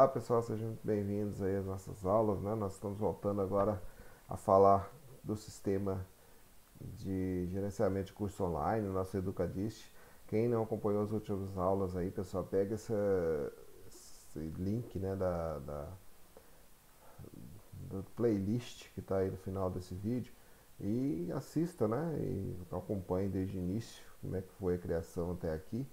Olá pessoal, sejam muito bem-vindos aí às nossas aulas, né? Nós estamos voltando agora a falar do sistema de gerenciamento de curso online, nosso Educadist. Quem não acompanhou as últimas aulas aí, pessoal, pega esse link né, da, da playlist que está aí no final desse vídeo e assista, né? E acompanhe desde o início como é que foi a criação até aqui.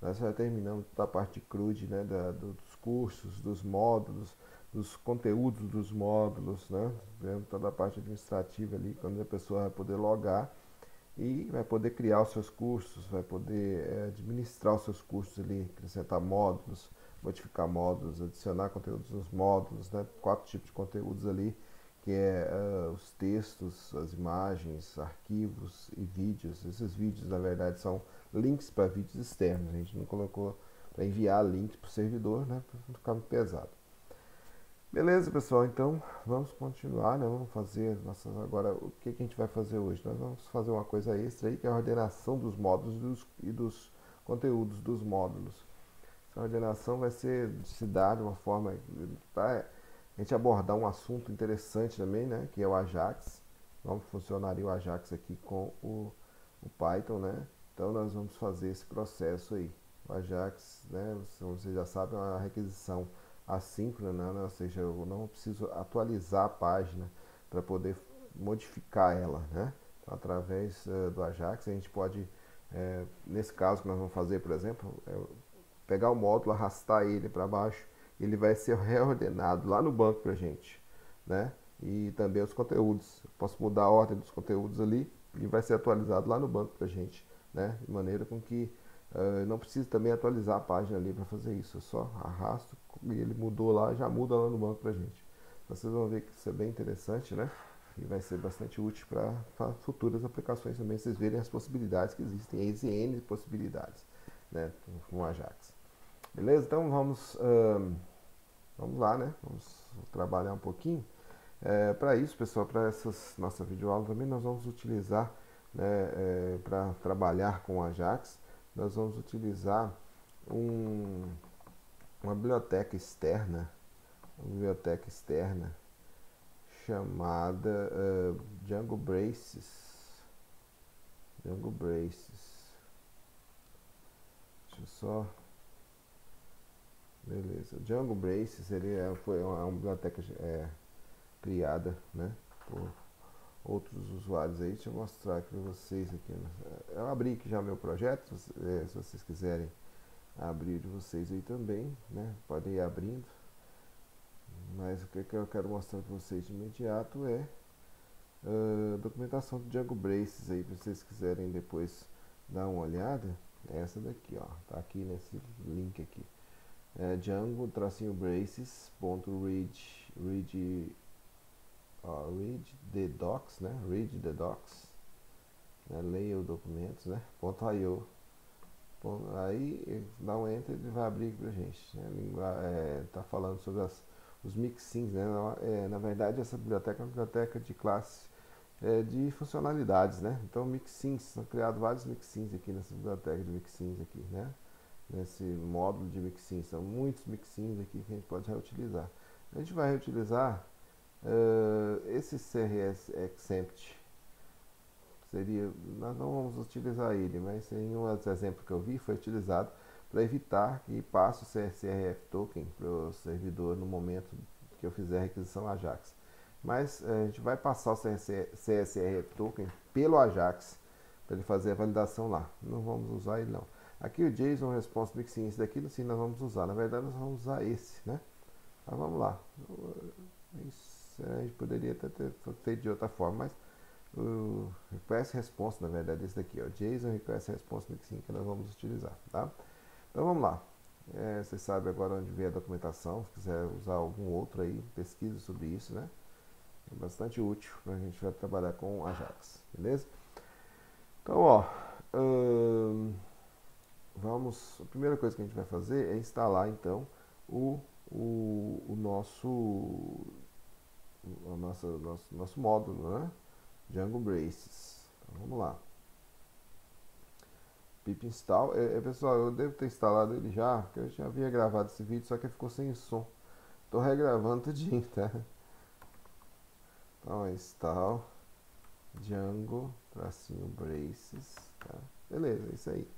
Nós já terminamos da parte crude, né? Da, dos cursos, dos módulos, dos conteúdos dos módulos, né? Vendo toda a parte administrativa ali, quando a pessoa vai poder logar e vai poder criar os seus cursos, vai poder é, administrar os seus cursos ali, acrescentar módulos, modificar módulos, adicionar conteúdos nos módulos, né? quatro tipos de conteúdos ali, que é uh, os textos, as imagens, arquivos e vídeos. Esses vídeos, na verdade, são links para vídeos externos. A gente não colocou para enviar links para o servidor, né? Para não ficar muito pesado. Beleza, pessoal? Então vamos continuar, né? Vamos fazer nossas agora o que, que a gente vai fazer hoje? Nós vamos fazer uma coisa extra aí que é a ordenação dos módulos dos, e dos conteúdos dos módulos. Essa ordenação vai ser se dar de uma forma para a gente abordar um assunto interessante também, né? Que é o Ajax. Como funcionaria o Ajax aqui com o, o Python, né? Então nós vamos fazer esse processo aí. O Ajax, né? Você já sabe, é uma requisição assíncrona, né? Ou seja, eu não preciso atualizar a página para poder modificar ela, né? Então, através uh, do Ajax a gente pode, é, nesse caso que nós vamos fazer, por exemplo, é, pegar o módulo, arrastar ele para baixo, ele vai ser reordenado lá no banco para gente, né? E também os conteúdos. Eu posso mudar a ordem dos conteúdos ali e vai ser atualizado lá no banco para gente, né? De maneira com que uh, não precise também atualizar a página ali para fazer isso. Eu só arrasto e ele mudou lá, já muda lá no banco para gente. Vocês vão ver que isso é bem interessante, né? E vai ser bastante útil para futuras aplicações também, vocês verem as possibilidades que existem, as N possibilidades, né? Com Ajax. Beleza? Então vamos, vamos lá, né? Vamos trabalhar um pouquinho. É, para isso, pessoal, para essas nossa videoaula também nós vamos utilizar, né, é, para trabalhar com Ajax, nós vamos utilizar um, uma biblioteca externa, uma biblioteca externa chamada uh, Django Braces. Django Braces. Deixa eu só Beleza. Django Braces ele é, foi uma, uma biblioteca é, criada né, por outros usuários aí. Deixa eu mostrar aqui para vocês aqui. Né. Eu abri aqui já meu projeto, é, se vocês quiserem abrir de vocês aí também, né? Podem ir abrindo. Mas o que, eu quero mostrar para vocês de imediato é a uh, documentação do Django Braces aí, para vocês quiserem depois dar uma olhada. É essa daqui, ó, tá aqui nesse link aqui é, Django ponto read the docs né read the docs né? leia os documentos né ponto io aí dá um enter ele vai abrir pra gente né? é, tá falando sobre as, os mixins né é, na verdade essa biblioteca é uma biblioteca de classe é, de funcionalidades né então mixins são criados vários mixins aqui nessa biblioteca de mixins aqui né nesse módulo de mixins. São muitos mixins aqui que a gente pode reutilizar. A gente vai reutilizar uh, esse CRS Exempt. Seria, nós não vamos utilizar ele, mas em um dos exemplos que eu vi foi utilizado para evitar que passe o CSRF token para o servidor no momento que eu fizer a requisição Ajax. Mas uh, a gente vai passar o CSRF token pelo Ajax para ele fazer a validação lá. Não vamos usar ele não. Aqui o JSON Response Mixing, esse daqui sim nós vamos usar. Na verdade nós vamos usar esse, né? Mas vamos lá. Isso, a gente poderia até ter feito de outra forma, mas o Request Response, na verdade, esse daqui, ó, JSON Request Response Mixing que nós vamos utilizar, tá? Então vamos lá. É, você sabe agora onde vem a documentação, se quiser usar algum outro aí, pesquisa sobre isso, né? É bastante útil para a gente vai trabalhar com Ajax, beleza? Então, ó, hum, vamos, a primeira coisa que a gente vai fazer é instalar então o, o, o nosso, o nosso, nosso, módulo, né? Django Braces. Então, vamos lá. Pip install. É, é, pessoal, eu devo ter instalado ele já, porque eu já havia gravado esse vídeo, só que ficou sem som. tô regravando tudinho, tá? Então, install Django, tracinho braces, tá? Beleza, é isso aí.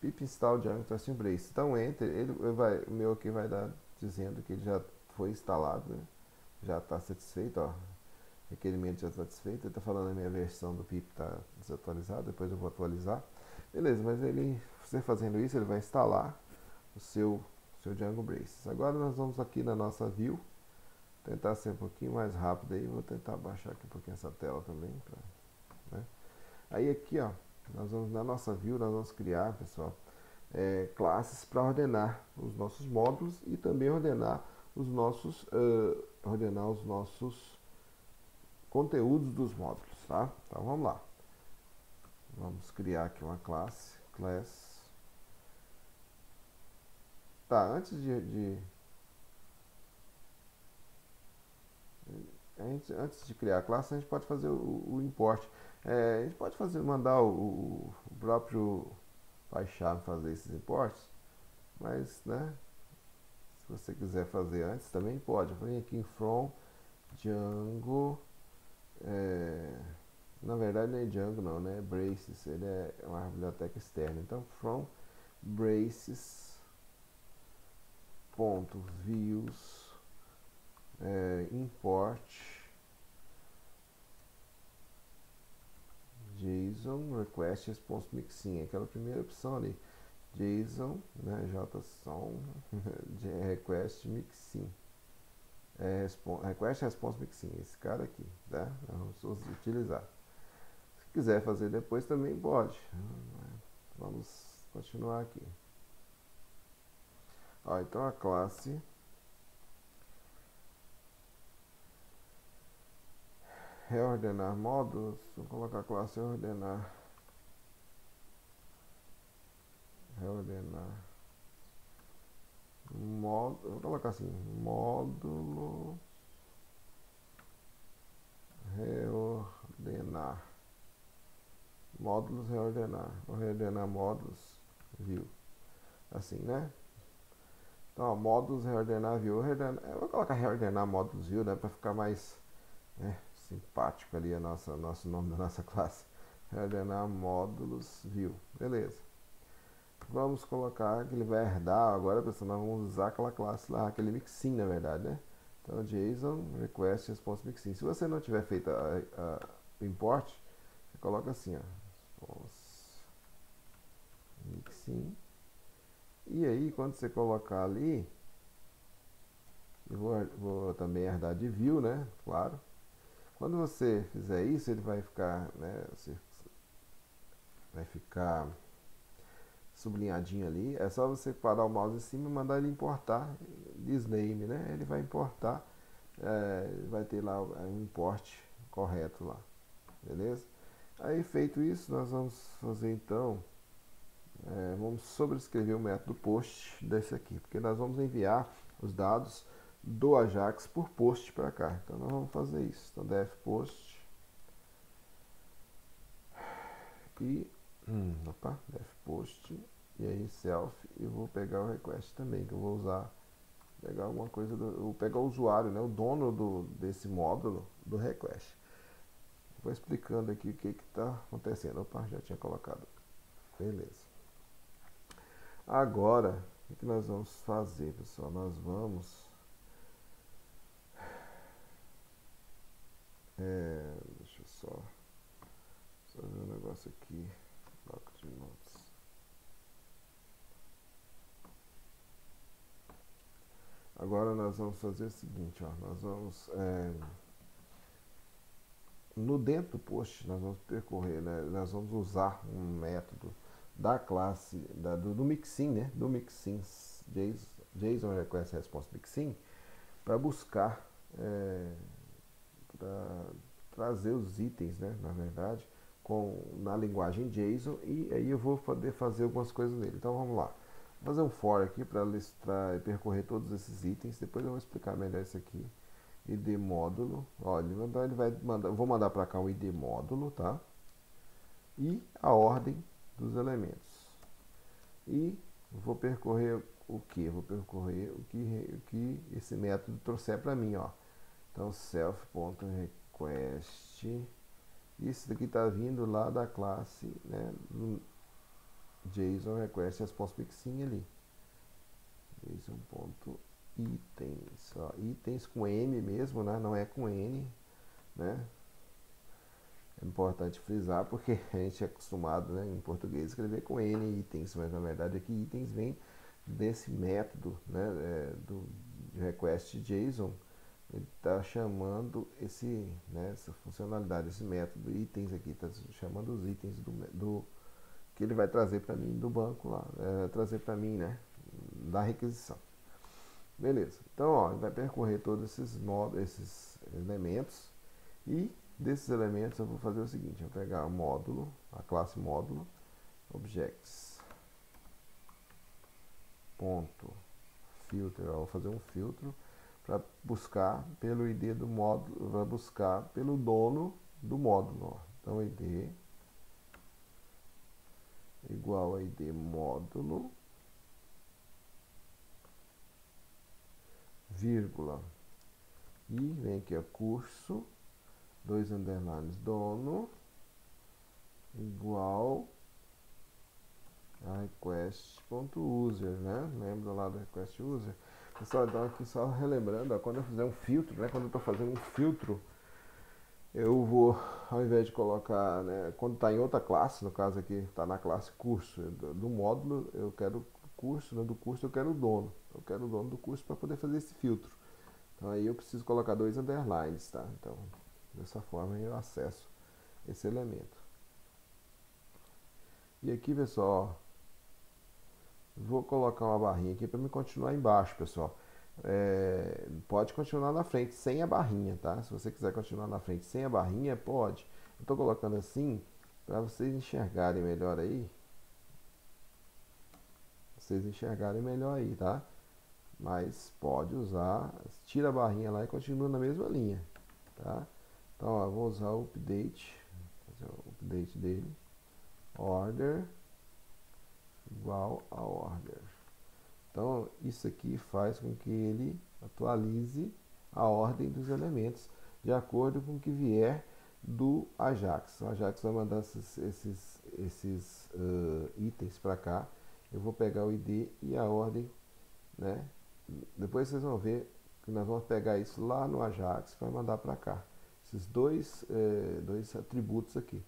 Pip install Django, tracinho braces. Então, enter, ele vai, o meu aqui vai dar dizendo que ele já foi instalado, né? Já está satisfeito, ó. Requerimento já satisfeito. Ele está falando a minha versão do pip está desatualizada, depois eu vou atualizar. Beleza, mas ele, você fazendo isso, ele vai instalar o seu, seu Django Braces. Agora nós vamos aqui na nossa view, tentar ser um pouquinho mais rápido aí, vou tentar baixar aqui um pouquinho essa tela também. Pra, né? Aí aqui, ó, nós vamos na nossa view, nós vamos criar, pessoal, é, classes para ordenar os nossos módulos e também ordenar os nossos, uh, ordenar os nossos conteúdos dos módulos, tá? Então vamos lá. Vamos criar aqui uma classe, class. Tá, antes de, de gente, antes de criar a classe, a gente pode fazer o, o import. É, a gente pode fazer, mandar o, o próprio PyCharm fazer esses importes, mas, né, você quiser fazer antes também pode. Vem aqui em from Django, é, na verdade não é Django não, né? Braces, ele é uma biblioteca externa. Então from braces ponto views é, import JSON request response mixin, aquela primeira opção ali. JSON, né, JSON, request mixin. É, request response mixin, esse cara aqui, tá? Vamos utilizar. Se quiser fazer depois também pode. Vamos continuar aqui. Ó, então a classe reordenar módulos, vou colocar a classe reordenar reordenar módulo, vou colocar assim, módulo reordenar módulos reordenar, vou reordenar módulos view, assim, né? Então, ó, módulos reordenar view, reordenar, eu vou colocar reordenar módulos view, né, para ficar mais né, simpático ali nossa nosso nome da nossa classe. Reordenar módulos view, beleza? Vamos colocar que ele vai herdar agora, pessoal, nós vamos usar aquela classe lá, aquele mixin, na verdade, né? Então, JSON request response mixin. Se você não tiver feito o import, você coloca assim, ó, response mixin. E aí, quando você colocar ali, eu vou, vou também herdar de view, né? Claro. Quando você fizer isso, ele vai ficar, né? Você vai ficar sublinhadinho ali, é só você parar o mouse em cima e mandar ele importar disname, né? Ele vai importar, é, vai ter lá o import correto lá, beleza? Aí feito isso, nós vamos fazer então, é, vamos sobrescrever o método post desse aqui, porque nós vamos enviar os dados do Ajax por post para cá. Então nós vamos fazer isso. Então def post e hum, opa, def post e aí self e vou pegar o request também, que eu vou usar pegar alguma coisa do, vou pegar o usuário, né, o dono do, desse módulo do request. Vou explicando aqui o que está acontecendo. Opa, já tinha colocado. Beleza. Agora, o que nós vamos fazer, pessoal? Nós vamos é, deixa eu só, ver um negócio aqui. Bloco de notas. Agora nós vamos fazer o seguinte, ó, nós vamos é, no dentro do post nós vamos percorrer, né, nós vamos usar um método da classe da, do, do mixin, né, do mixin JSON, Request Response Mixin para buscar é, para trazer os itens, né, na verdade, com na linguagem JSON e aí eu vou poder fazer algumas coisas nele. Então vamos lá. Vou fazer um for aqui para listar e percorrer todos esses itens. Depois eu vou explicar melhor isso aqui. ID módulo. Olha, ele vai mandar, vou mandar para cá o ID módulo, tá? E a ordem dos elementos. E vou percorrer o que? Vou percorrer o que, o que esse método trouxer para mim, ó. Então, self.request. Isso daqui está vindo lá da classe, né, JSON request response mixin ali. JSON.itens, ó, itens com M mesmo, né, não é com N, né. É importante frisar porque a gente é acostumado né, em português escrever com N itens, mas na verdade aqui itens vem desse método né, é, do, request JSON, ele está chamando esse, né, essa funcionalidade, esse método itens aqui, está chamando os itens do, do que ele vai trazer para mim do banco lá, é, trazer para mim, né, da requisição. Beleza. Então, ó, ele vai percorrer todos esses modos, esses elementos e Desses elementos eu vou fazer o seguinte, eu vou pegar o módulo, a classe módulo, objects, ponto, filter, eu vou fazer um filtro para buscar pelo ID do módulo, vai buscar pelo dono do módulo. Ó. Então ID igual a ID módulo, vírgula, e vem aqui o curso, dois underlines dono igual a request.user, né? Lembra lá do request user? Pessoal, então aqui só relembrando, ó, quando eu fizer um filtro, né? Quando eu estou fazendo um filtro, eu vou, ao invés de colocar, né? Quando está em outra classe, no caso aqui está na classe curso do, módulo, eu quero curso, né? do curso eu quero o dono. Eu quero o dono do curso para poder fazer esse filtro. Então aí eu preciso colocar dois underlines, tá? Então Dessa forma eu acesso esse elemento. E aqui, pessoal, vou colocar uma barrinha aqui para me continuar embaixo, pessoal. É, pode continuar na frente sem a barrinha, tá? Se você quiser continuar na frente sem a barrinha, pode. Eu estou colocando assim para vocês enxergarem melhor aí. Vocês enxergarem melhor aí, tá? Mas pode usar, tira a barrinha lá e continua na mesma linha, tá? Então, ó, vou usar o update, fazer o update dele, order igual a order. Então, isso aqui faz com que ele atualize a ordem dos elementos de acordo com o que vier do Ajax. O Ajax vai mandar esses, esses, esses uh, itens para cá. Eu vou pegar o ID e a ordem, né? Depois vocês vão ver que nós vamos pegar isso lá no Ajax para mandar para cá esses dois, é, dois atributos aqui.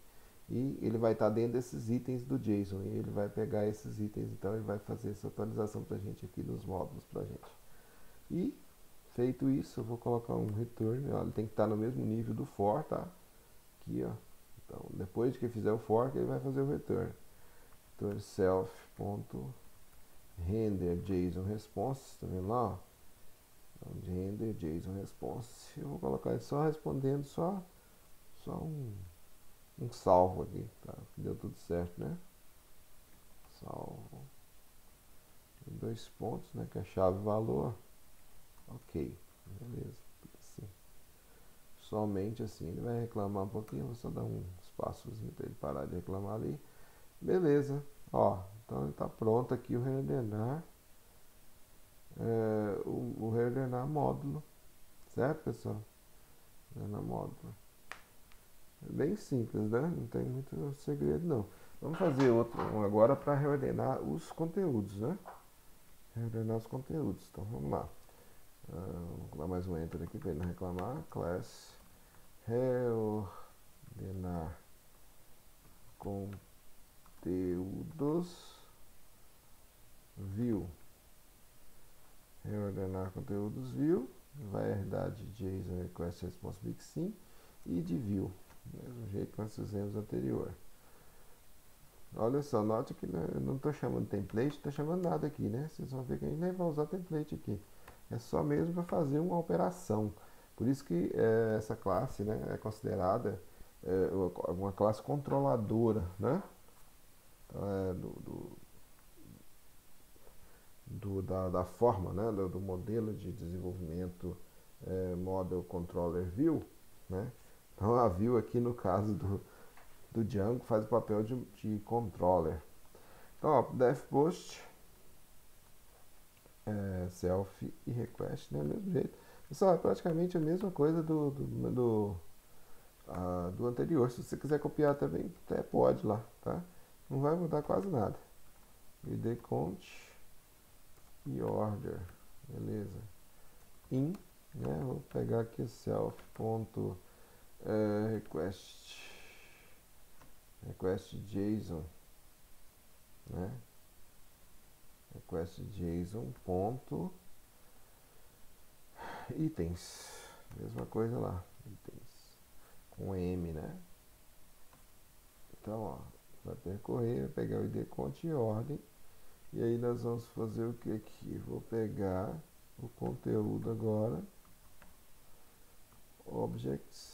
E ele vai estar dentro desses itens do JSON. E ele vai pegar esses itens, então ele vai fazer essa atualização para a gente aqui nos módulos para a gente. E feito isso, eu vou colocar um return. Ó, ele tem que estar no mesmo nível do for, tá? Aqui, ó. Então, depois de que fizer o for, ele vai fazer o return. Return self.render JSON response, tá vendo lá? Ó? render JSON response. Eu vou colocar só respondendo só, só um, um salvo aqui, tá? Deu tudo certo, né? Salvo. Dois pontos, né? Que é chave valor. Ok, beleza. Assim. Somente assim. Ele vai reclamar um pouquinho, vou só dar um espaçozinho para ele parar de reclamar ali. Beleza. Ó, então ele está pronto aqui o renderar é, o, o reordenar módulo, certo pessoal? Ordenar módulo. É bem simples, né? Não tem muito segredo não. Vamos fazer outro agora para reordenar os conteúdos, né? Reordenar os conteúdos. Então vamos lá. Uh, vou dar mais um enter aqui para ele não reclamar. Class reordenar conteúdos view reordenar conteúdos view, vai herdar de JSON request response mixin e de view, mesmo jeito que nós fizemos anterior. Olha só, note que eu não estou chamando template, estou chamando nada aqui, né? Vocês vão ver que a gente nem vai usar template aqui. É só mesmo para fazer uma operação. Por isso que é, essa classe né, é considerada é, uma classe controladora, né? Então, é, do, do do, da, da, forma, né, do, do, modelo de desenvolvimento é, Model Controller View. Né? Então a View aqui no caso do, do Django faz o papel de, de controller. Então, ó, def post é, self e request, né? mesmo jeito. Pessoal, é praticamente a mesma coisa do, do, do, uh, do anterior. Se você quiser copiar também, até pode lá, tá? Não vai mudar quase nada. id count e order, beleza? In, né? Vou pegar aqui self ponto uh, request request JSON, né? request JSON ponto itens, mesma coisa lá, itens com M, né? Então, ó, vai percorrer, vai pegar o ID conte e ordem, e aí nós vamos fazer o que aqui? Vou pegar o conteúdo agora, objects,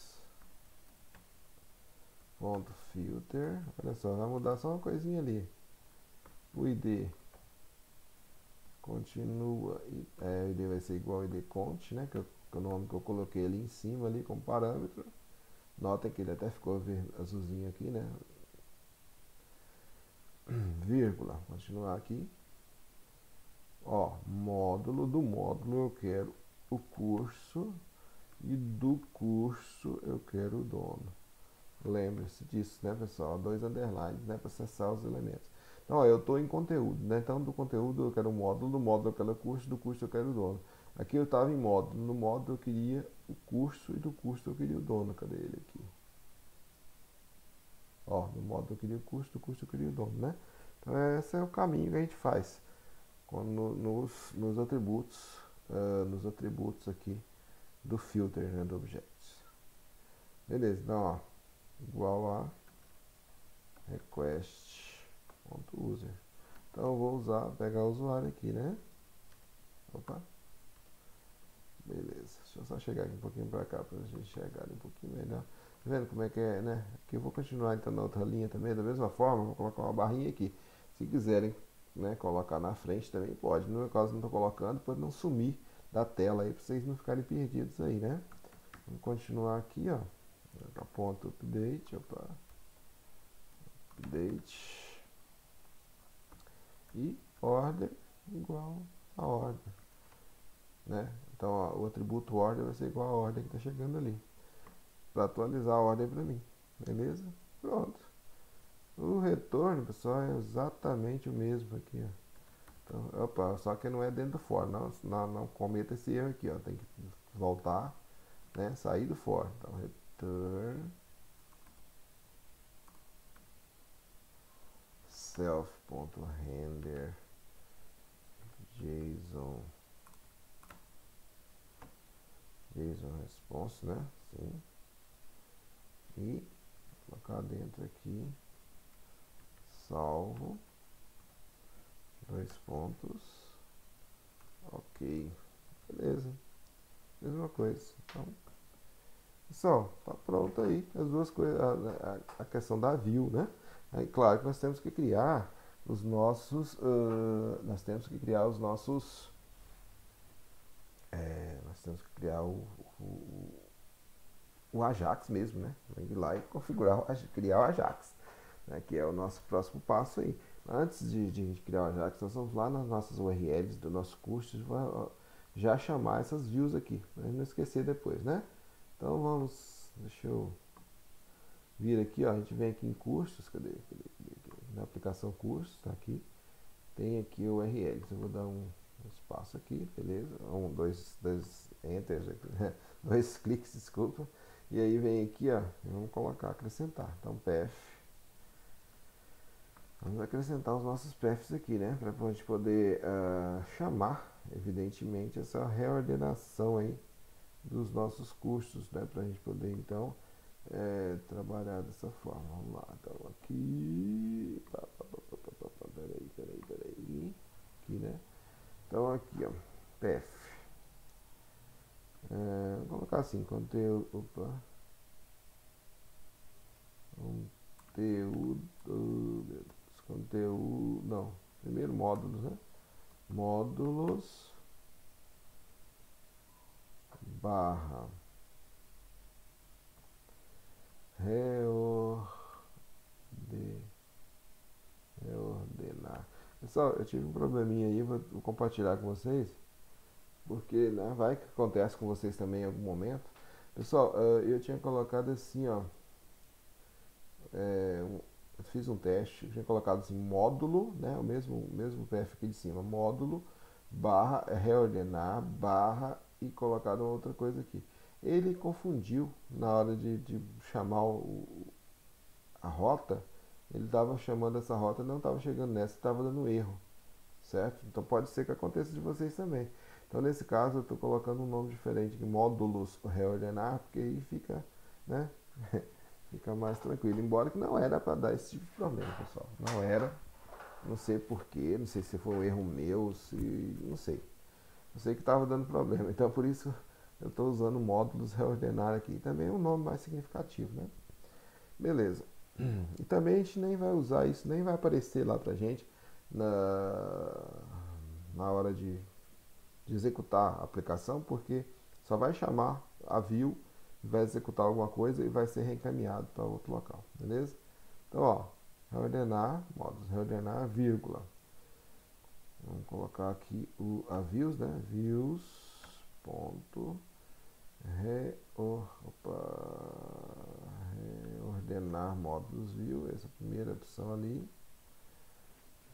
ponto filter, olha só, vai mudar só uma coisinha ali, o ID continua, é, o ID vai ser igual ao ID cont, né, que, eu, que é o nome que eu coloquei ali em cima ali como parâmetro. Notem que ele até ficou azulzinho aqui, né? Vírgula, continuar aqui. Ó, módulo do módulo eu quero o curso e do curso eu quero o dono. Lembre-se disso, né, pessoal? Dois underlines, né, para acessar os elementos. Então, ó, eu estou em conteúdo, né? Então, do conteúdo eu quero o módulo, do módulo eu quero o curso, do curso eu quero o dono. Aqui eu estava em módulo, no módulo eu queria o curso e do curso eu queria o dono. Cadê ele aqui? Ó, no módulo eu queria o curso, do curso eu queria o dono, né? Então, esse é o caminho que a gente faz quando, nos, nos atributos, uh, nos atributos aqui do filter né, do objects. Beleza, então, ó, igual a request user. Então eu vou usar, pegar o usuário aqui, né? Opa. Beleza. Deixa eu só chegar aqui um pouquinho para cá para a gente enxergar um pouquinho melhor. Tá vendo como é que é, né? Aqui eu vou continuar então na outra linha também, da mesma forma, vou colocar uma barrinha aqui. Se quiserem, né, colocar na frente também pode. No meu caso não estou colocando, pode não sumir da tela aí, para vocês não ficarem perdidos aí, né? Vamos continuar aqui, ó. Ponto update, opa. Update e order igual a ordem. Né? Então ó, o atributo order vai ser igual a ordem que está chegando ali. Para atualizar a ordem para mim. Beleza? Pronto. O retorno, pessoal, é exatamente o mesmo aqui. Ó. Então, opa, só que não é dentro do for. Não, não, não cometa esse erro aqui. Ó. Tem que voltar, né? sair do for. Então, return self.render JSON JSON response, né? Sim. E colocar dentro aqui. Salvo. Dois pontos. Ok. Beleza. Mesma coisa. Então pessoal tá pronto aí as duas coisas a, a, a questão da view né Aí, claro que nós temos que criar os nossos, uh, nós temos que criar os nossos, é, nós temos que criar o, o, o, Ajax mesmo, né? Ir lá e configurar, criar o Ajax, né? que é o nosso próximo passo aí. Antes de, de criar o Ajax, nós vamos lá nas nossas URLs do nosso curso, já chamar essas views aqui, para não esquecer depois, né? Então vamos, deixa eu vir aqui, ó, a gente vem aqui em cursos, cadê? cadê, cadê, cadê? Na aplicação cursos, tá aqui. Tem aqui o URL, eu vou dar um, espaço aqui, beleza? Um, dois, dois enters aqui, né? dois cliques, desculpa. E aí vem aqui, ó, vamos colocar acrescentar. Então, PF. Vamos acrescentar os nossos PFs aqui, né? Para a gente poder uh, chamar, evidentemente, essa reordenação aí dos nossos cursos, né? Para a gente poder, então, é, trabalhar dessa forma. Vamos lá, então aqui. Peraí, peraí, peraí. Aqui, né? Então aqui, ó. PF. É, vou colocar assim, conteúdo. Opa. Conteúdo. Conteúdo. Não. Primeiro módulos, né? Módulos. Barra reordenar. Pessoal, eu tive um probleminha aí, vou, vou compartilhar com vocês, porque né, vai que acontece com vocês também em algum momento. Pessoal, uh, eu tinha colocado assim, ó, é, fiz um teste, tinha colocado assim, módulo, né, o mesmo, mesmo PF aqui de cima, módulo, barra, reordenar, barra e colocado uma outra coisa aqui. Ele confundiu na hora de, de chamar o, a rota, ele estava chamando essa rota, não estava chegando nessa, estava dando erro, certo? Então pode ser que aconteça de vocês também. Então nesse caso eu estou colocando um nome diferente, módulos reordenar, porque aí fica, né? fica mais tranquilo. Embora que não era para dar esse tipo de problema, pessoal. Não era. Não sei porquê, não sei se foi um erro meu, se. não sei. Eu sei que estava dando problema. Então por isso eu estou usando módulos reordenar aqui. Também é um nome mais significativo, né? Beleza. E também a gente nem vai usar isso, nem vai aparecer lá pra gente na, na hora de, de executar a aplicação, porque só vai chamar a view, vai executar alguma coisa e vai ser reencaminhado para outro local, beleza? Então, ó, reordenar, modos reordenar, vírgula. Vamos colocar aqui o, a views, né? Views, ponto, re, opa, ordenar módulos view, essa primeira opção ali,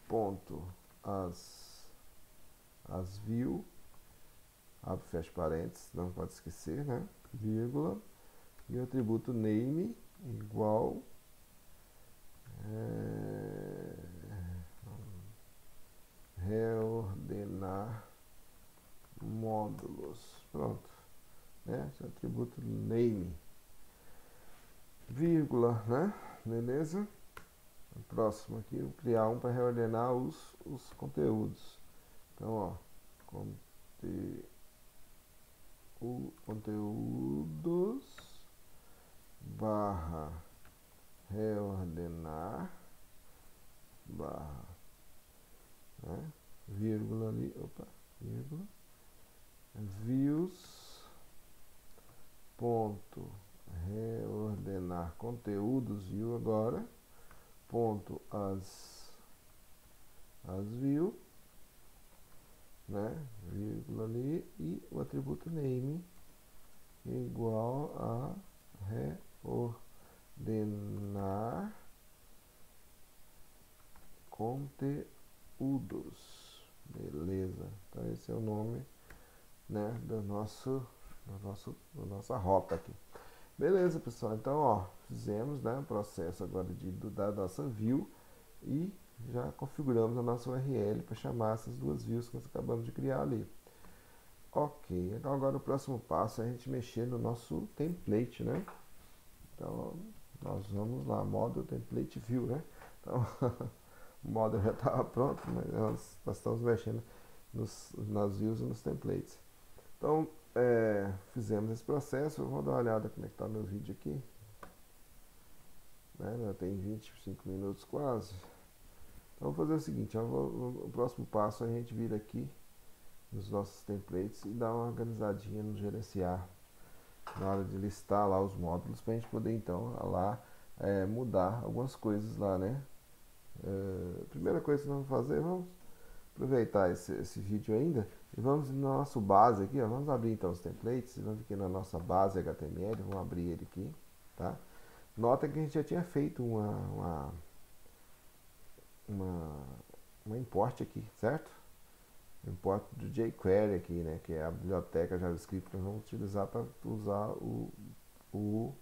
ponto as, as view, abre fecha parênteses, não pode esquecer, né, vírgula, e o atributo name igual é, reordenar módulos, pronto, né, esse atributo name, vírgula, né? Beleza? O próximo aqui, vou criar um para reordenar os, os conteúdos. Então, ó, conte, o, conteúdos barra reordenar barra né? Vírgula ali, opa, vírgula. Views ponto reordenar conteúdos view agora, ponto as, as view, né, vírgula ali, e o atributo name igual a reordenar conteúdos. Beleza. Então esse é o nome né, do nosso, do nosso, da nossa rota aqui. Beleza, pessoal. Então, ó, fizemos né, o processo agora de, da nossa view e já configuramos a nossa URL para chamar essas duas views que nós acabamos de criar ali. Ok, então agora o próximo passo é a gente mexer no nosso template, né? Então, nós vamos lá, modo template view, né? Então, o modo já estava pronto, mas nós, nós estamos mexendo nos, nas views e nos templates. Então, é, fizemos esse processo. Eu vou dar uma olhada como é que está meu vídeo aqui. Né, já tem 25 minutos quase. Então vou fazer o seguinte, vou, o próximo passo é a gente vir aqui nos nossos templates e dar uma organizadinha no gerenciar na hora de listar lá os módulos para a gente poder então lá é, mudar algumas coisas lá, né? É, primeira coisa que nós vamos fazer, vamos aproveitar esse, esse vídeo ainda e vamos no nosso base aqui, ó, vamos abrir então os templates, vamos aqui na nossa base HTML, vamos abrir ele aqui, tá? Nota que a gente já tinha feito uma, uma, uma, uma import aqui, certo? Import do jQuery aqui, né? Que é a biblioteca JavaScript que nós vamos utilizar para usar o, o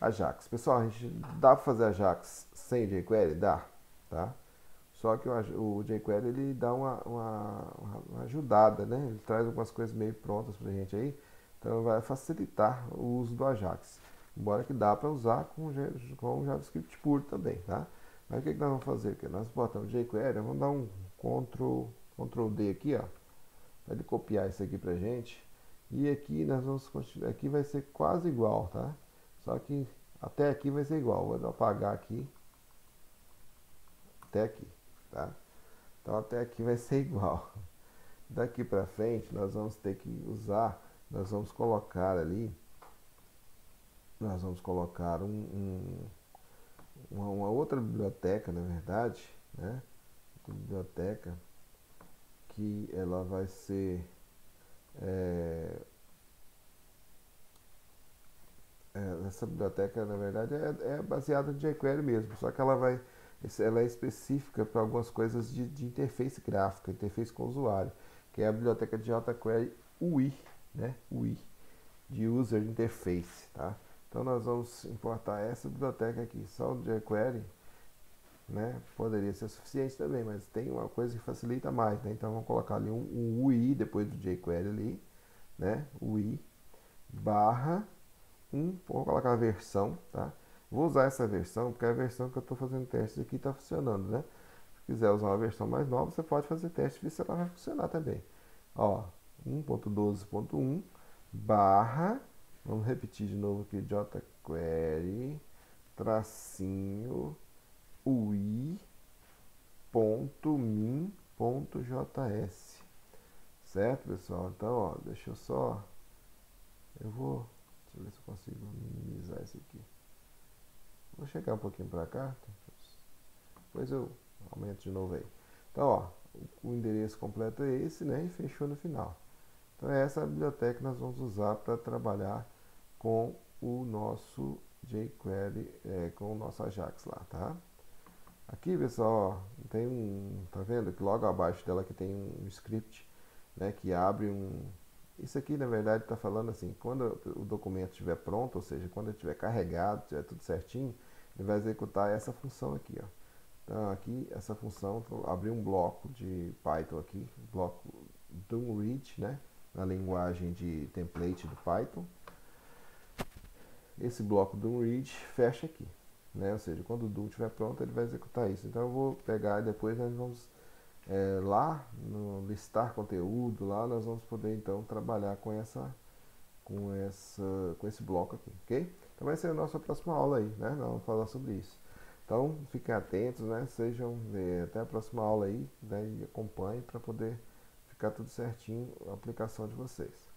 Ajax. Pessoal, a gente dá para fazer Ajax sem jQuery? Dá, tá? Só que o, o jQuery ele dá uma, uma, uma, ajudada, né? Ele traz algumas coisas meio prontas pra gente aí. Então vai facilitar o uso do Ajax. Embora que dá para usar com, com JavaScript puro também, tá? Mas o que, que nós vamos fazer aqui? Nós botamos jQuery, vamos dar um Ctrl, Ctrl D aqui, ó. Para ele copiar isso aqui pra gente. E aqui nós vamos aqui vai ser quase igual, tá? Só que até aqui vai ser igual. Vou apagar aqui. Até aqui tá? Então até aqui vai ser igual. Daqui para frente nós vamos ter que usar, nós vamos colocar ali, nós vamos colocar um, um uma, uma, outra biblioteca, na verdade, né? biblioteca que ela vai ser é, é, essa biblioteca na verdade é, é baseada no jQuery mesmo, só que ela vai ela é específica para algumas coisas de, de, interface gráfica, interface com o usuário, que é a biblioteca de jQuery UI, né? UI, de User Interface, tá? Então nós vamos importar essa biblioteca aqui, só o jQuery, né? Poderia ser suficiente também, mas tem uma coisa que facilita mais, né? Então vamos colocar ali um, um UI depois do jQuery ali, né? UI barra 1, vou colocar a versão, tá? Vou usar essa versão porque é a versão que eu estou fazendo testes aqui está funcionando, né? Se quiser usar uma versão mais nova, você pode fazer teste e ver se ela vai funcionar também. Ó, 1.12.1 barra, vamos repetir de novo aqui, jQuery tracinho ui.min.js. Certo, pessoal? Então, ó, deixa eu só eu vou, deixa eu ver se eu consigo minimizar isso aqui. Vou chegar um pouquinho para cá. Depois eu aumento de novo aí. Então, ó, o endereço completo é esse, né? E fechou no final. Então, é essa biblioteca que nós vamos usar para trabalhar com o nosso jQuery, é, com o nosso Ajax lá, tá? Aqui, pessoal, ó, tem um, tá vendo que logo abaixo dela que tem um script, né, que abre um, isso aqui, na verdade, está falando assim, quando o documento estiver pronto, ou seja, quando ele estiver carregado, estiver tudo certinho, ele vai executar essa função aqui, ó. Então, aqui, essa função, abrir um bloco de Python aqui, bloco do read, né, na linguagem de template do Python. Esse bloco do read fecha aqui, né, ou seja, quando o do estiver pronto, ele vai executar isso. Então, eu vou pegar e depois nós vamos é, lá no listar conteúdo, lá nós vamos poder então trabalhar com essa com essa com esse bloco aqui, ok? Então vai ser a nossa próxima aula aí, né? Nós vamos falar sobre isso. Então fiquem atentos, né? Sejam é, até a próxima aula aí, né? E acompanhem para poder ficar tudo certinho a aplicação de vocês.